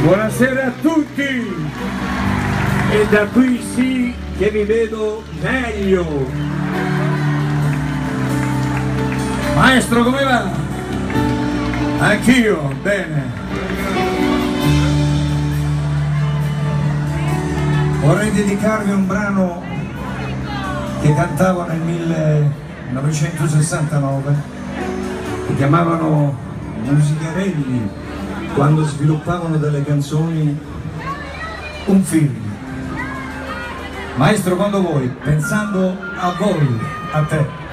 Buonasera a tutti! E da qui sì che vi vedo meglio! Maestro come va? Anch'io, bene. Vorrei dedicarvi un brano che cantavo nel 1969, che chiamavano Musicarelli quando sviluppavano delle canzoni un film. Maestro quando vuoi, pensando a voi, a te.